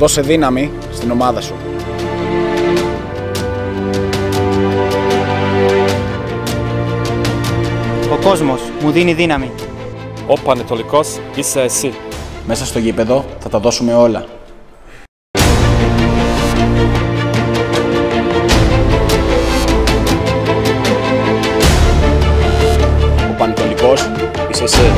Δώσε δύναμη στην ομάδα σου. Ο κόσμος μου δίνει δύναμη. Ο Πανετολικός είσαι εσύ. Μέσα στο γήπεδο θα τα δώσουμε όλα. Ο Πανετολικός είσαι εσύ.